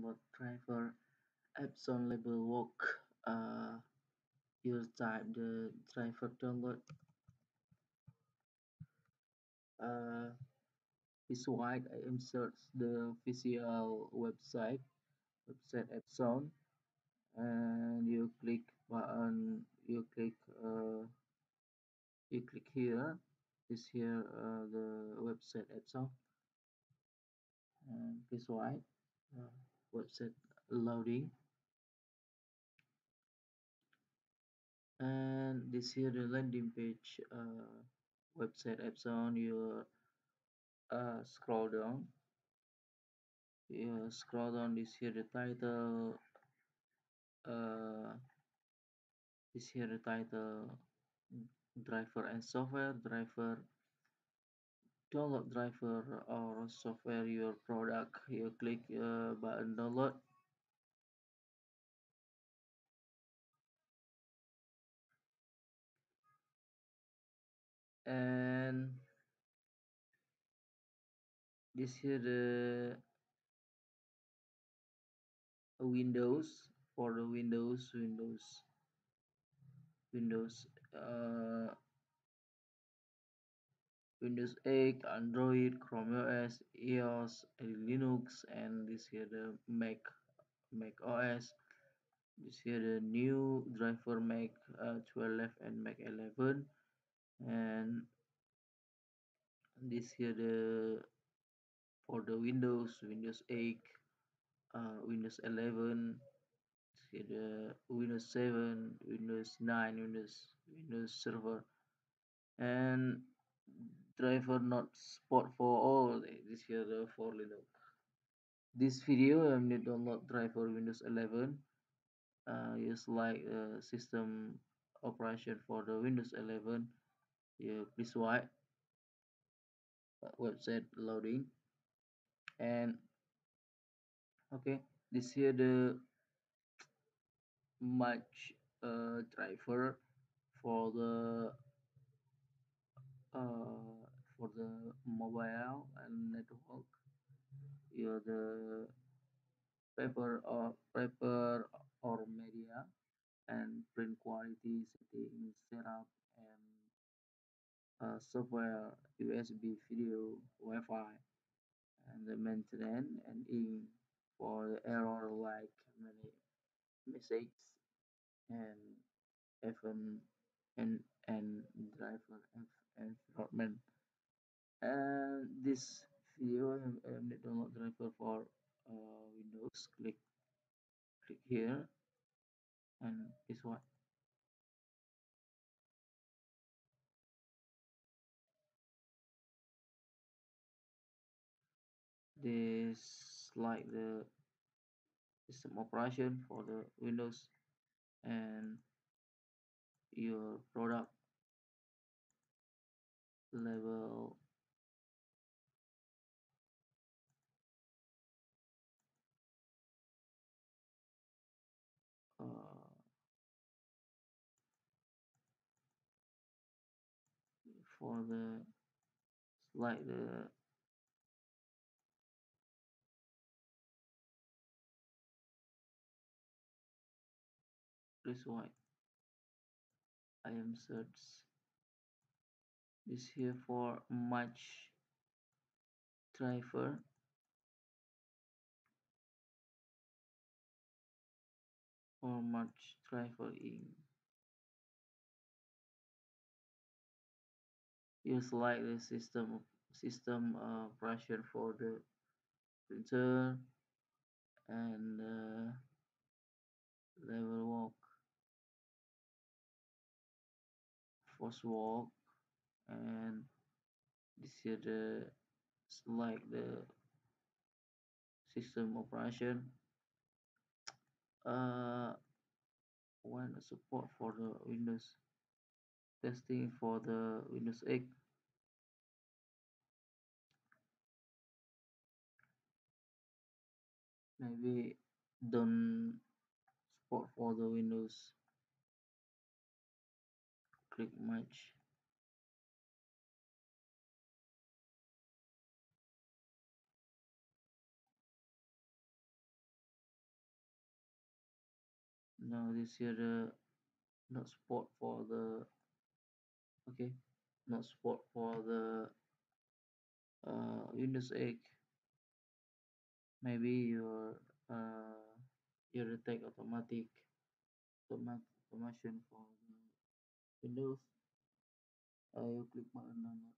download driver Epson label work uh, you type the driver download. Uh, this white I insert the official website website Epson and you click button you click uh, you click here this here uh, the website Epson. And this white uh, website loading? And this here the landing page uh, website Epson you uh, scroll down. You scroll down this here the title uh, this here the title driver and software driver download driver or software your product you click uh, button download. And this here the windows for the windows windows windows uh, windows 8 android chrome os iOS linux and this here the mac mac os this here the new driver mac uh, 12 and mac 11 and this here the for the windows windows 8 uh, windows 11 here the windows 7 windows 9 windows windows server. And driver not support for all this here the for linux this video i'm need download driver windows 11 uh, use like uh, system operation for the windows 11 yeah, please wait uh, website loading. And okay this here the much uh, driver for the uh, the mobile and network. Yeah, the paper or paper or media and print quality settings setup and uh, software USB video Wi-Fi and the maintenance and in for the error like many mistakes and even and and driver environment and this video download driver for uh, Windows. Click click here. And this one this like the system operation for the Windows and your product level for the this white. I am search this here for much driver or much driver in use like the system system uh, pressure for the printer and uh, level walk. Force walk and this is the like the system operation uh when support for the windows testing for the windows 8 maybe don't support for the windows click match now this here the not support for the okay not support for the uh, Windows 8 maybe your uh, your take automatic automation for Windows. Uh, you click button download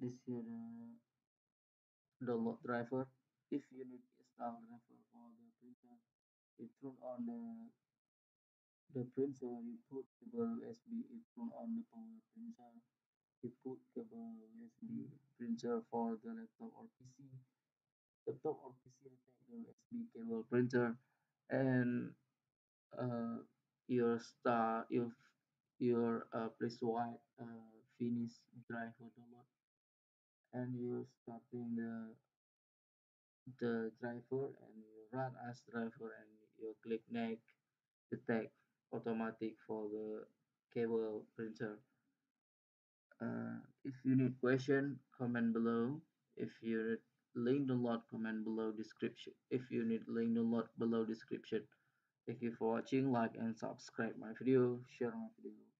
this here the download driver. If you need install driver for the printer you turn on the the printer you put cable USB you turn on the power printer you put cable printer for the laptop or PC laptop or PC USB cable printer. And uh, your start your your uh, press white uh, finish driver download and you're starting the the driver and you run as driver and you click next detect automatic for the cable printer uh, if you need question comment below. If you link link lot comment below description. If you need link a lot below description. Thank you for watching. Like and subscribe my video. Share my video.